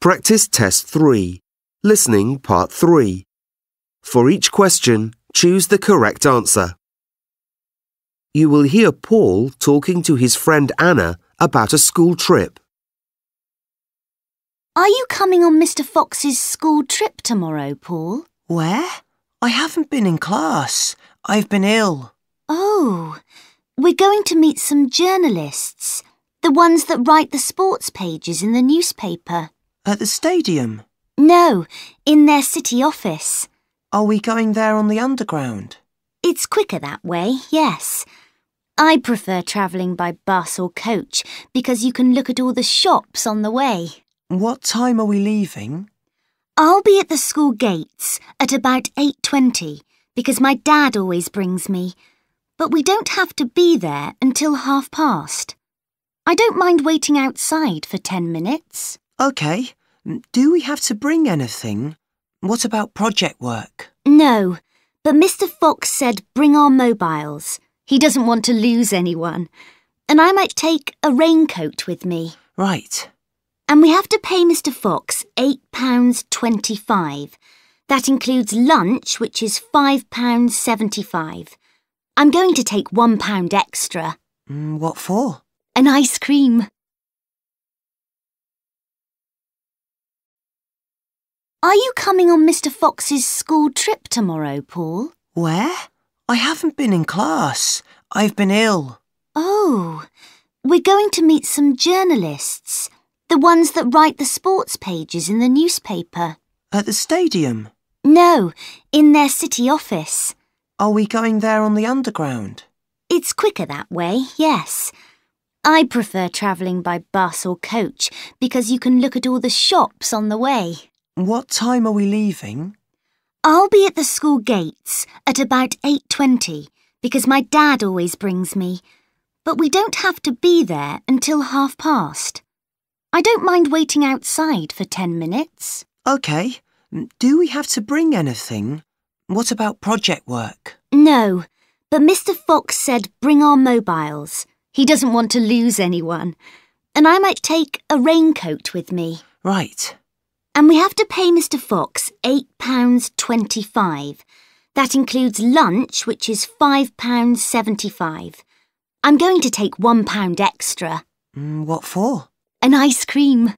Practice Test 3. Listening Part 3. For each question, choose the correct answer. You will hear Paul talking to his friend Anna about a school trip. Are you coming on Mr. Fox's school trip tomorrow, Paul? Where? I haven't been in class. I've been ill. Oh, we're going to meet some journalists, the ones that write the sports pages in the newspaper. At the stadium? No, in their city office. Are we going there on the underground? It's quicker that way, yes. I prefer travelling by bus or coach because you can look at all the shops on the way. What time are we leaving? I'll be at the school gates at about 8.20 because my dad always brings me. But we don't have to be there until half past. I don't mind waiting outside for 10 minutes. OK. Do we have to bring anything? What about project work? No, but Mr. Fox said bring our mobiles. He doesn't want to lose anyone. And I might take a raincoat with me. Right. And we have to pay Mr. Fox £8.25. That includes lunch, which is £5.75. I'm going to take £1 extra. Mm, what for? An ice cream. Are you coming on Mr. Fox's school trip tomorrow, Paul? Where? I haven't been in class. I've been ill. Oh, we're going to meet some journalists, the ones that write the sports pages in the newspaper. At the stadium? No, in their city office. Are we going there on the underground? It's quicker that way, yes. I prefer travelling by bus or coach because you can look at all the shops on the way. What time are we leaving? I'll be at the school gates at about 8.20 because my dad always brings me. But we don't have to be there until half past. I don't mind waiting outside for 10 minutes. OK. Mm, do we have to bring anything? What about project work? No, but Mr. Fox said bring our mobiles. He doesn't want to lose anyone. And I might take a raincoat with me. Right. And we have to pay Mr. Fox £8.25. That includes lunch, which is £5.75. I'm going to take £1 extra. Mm, what for? An ice cream.